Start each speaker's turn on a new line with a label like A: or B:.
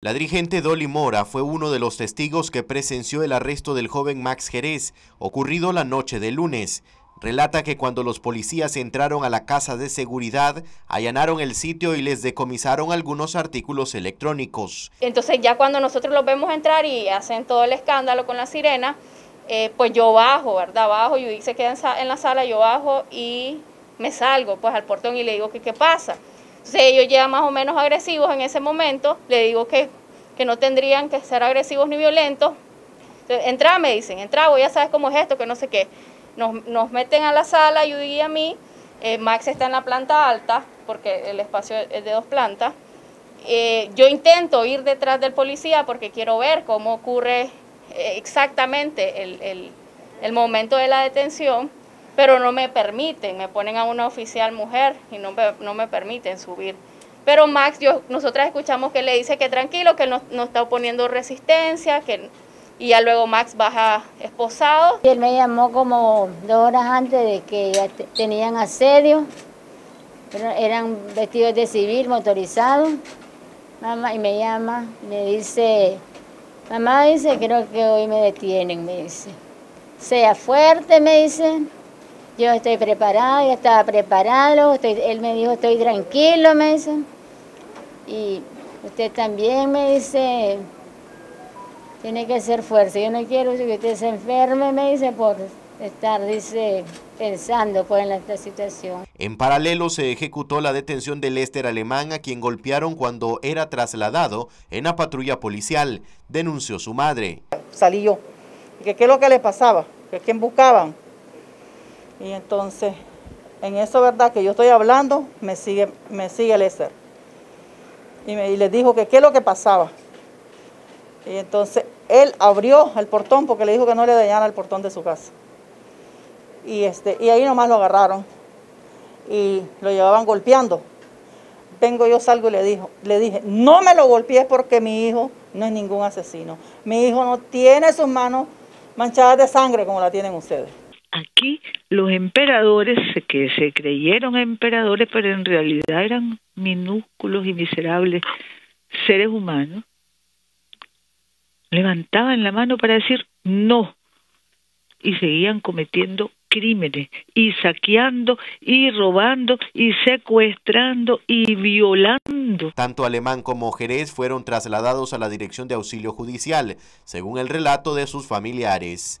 A: La dirigente Dolly Mora fue uno de los testigos que presenció el arresto del joven Max Jerez, ocurrido la noche del lunes. Relata que cuando los policías entraron a la casa de seguridad, allanaron el sitio y les decomisaron algunos artículos electrónicos.
B: Entonces ya cuando nosotros los vemos entrar y hacen todo el escándalo con la sirena, eh, pues yo bajo, ¿verdad? Bajo, y se queda en, la sala, yo bajo y me salgo pues al portón y le digo que qué pasa. Entonces ellos ya más o menos agresivos en ese momento, le digo que, que no tendrían que ser agresivos ni violentos. Entonces, entra, me dicen, entra, ya sabes cómo es esto, que no sé qué. Nos, nos meten a la sala, yo y a mí, eh, Max está en la planta alta, porque el espacio es de dos plantas. Eh, yo intento ir detrás del policía porque quiero ver cómo ocurre eh, exactamente el, el, el momento de la detención pero no me permiten, me ponen a una oficial mujer y no me, no me permiten subir. Pero Max, yo, nosotras escuchamos que le dice que tranquilo, que no, no está oponiendo resistencia, que, y ya luego Max baja esposado.
C: Y él me llamó como dos horas antes de que ya tenían asedio, eran vestidos de civil, motorizados, mamá, y me llama, me dice, mamá dice, creo que hoy me detienen, me dice. Sea fuerte, me dice, yo estoy preparado, ya estaba preparado, él me dijo, estoy tranquilo, me dice. Y usted también me dice, tiene que ser fuerte. Yo no quiero que usted se enferme, me dice, por estar, dice, pensando pues, en esta situación.
A: En paralelo se ejecutó la detención de Lester Alemán, a quien golpearon cuando era trasladado en la patrulla policial, denunció su madre.
D: Salí yo. ¿Qué es lo que le pasaba? ¿Que quién buscaban? Y entonces, en eso, ¿verdad? Que yo estoy hablando, me sigue, me sigue Lester. Y, y les dijo que qué es lo que pasaba. Y entonces él abrió el portón porque le dijo que no le dañara el portón de su casa. Y, este, y ahí nomás lo agarraron y lo llevaban golpeando. Vengo yo, salgo y le, dijo, le dije, no me lo golpees porque mi hijo no es ningún asesino. Mi hijo no tiene sus manos manchadas de sangre como la tienen ustedes.
E: Aquí los emperadores que se creyeron emperadores, pero en realidad eran minúsculos y miserables seres humanos, levantaban la mano para decir no y seguían cometiendo crímenes y saqueando y robando y secuestrando y violando.
A: Tanto Alemán como Jerez fueron trasladados a la Dirección de Auxilio Judicial, según el relato de sus familiares.